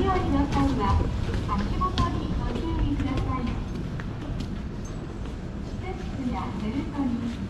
利用の際は足元にご注意ください。ステップやベルトに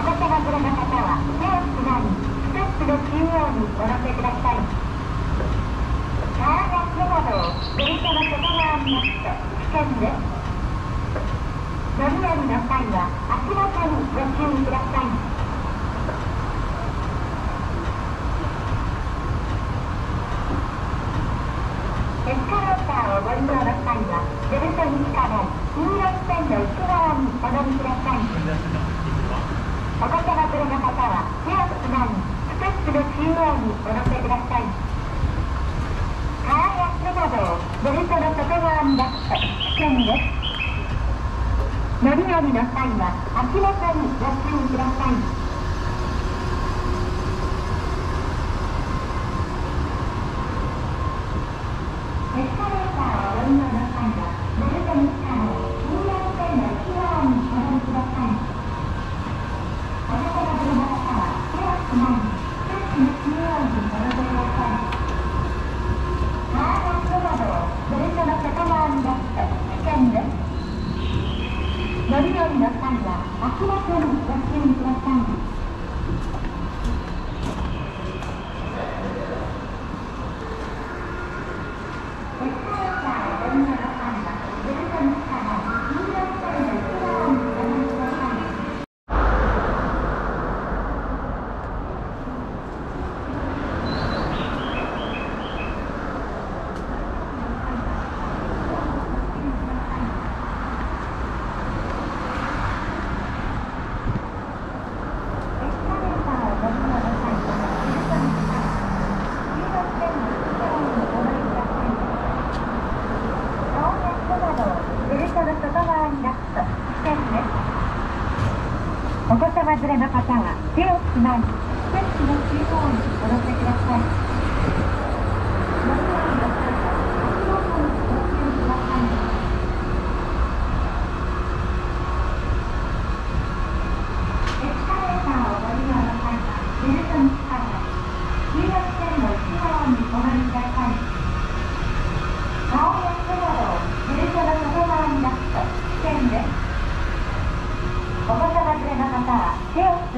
エスカレーターをご利用ください。乗乗り降りの際は足元にご注意ください。乗り降りの際は足元にご注意ください。れの方は手をつまみ、ステップの中央にお乗せください。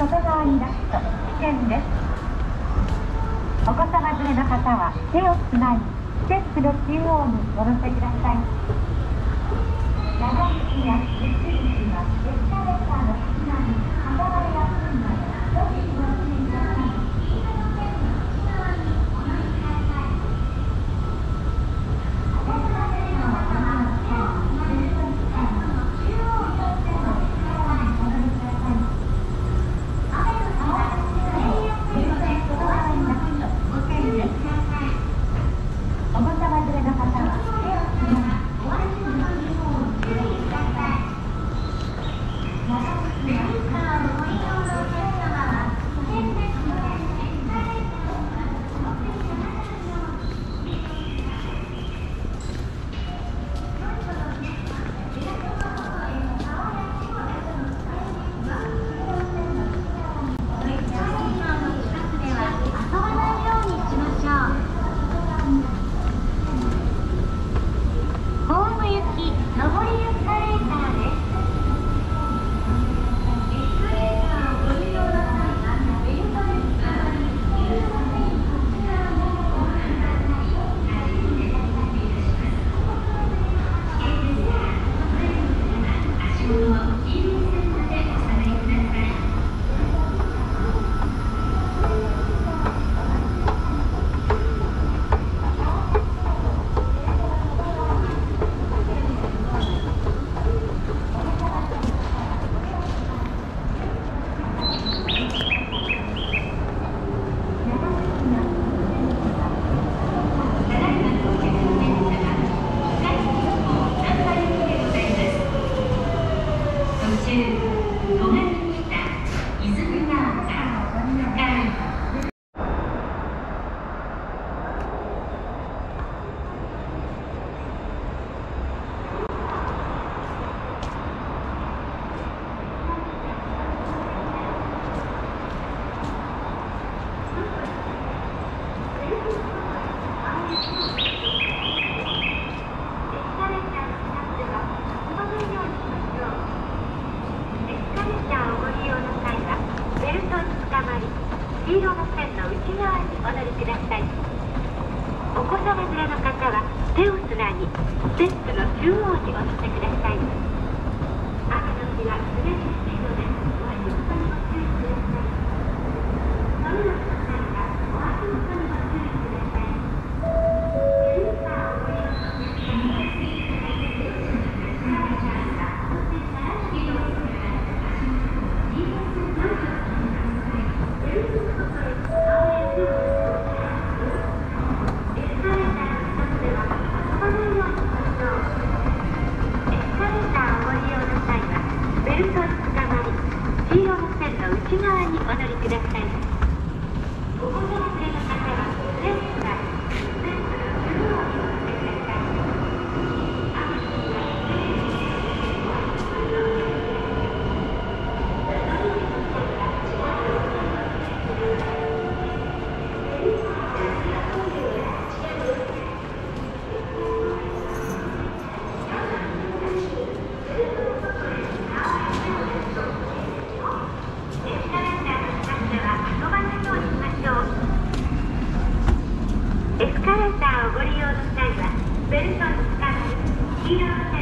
外側に出すと危険ですお子様連れの方は手をつないステップの中央に戻してください。長いやゆっくはしま Uh-huh. Thank you.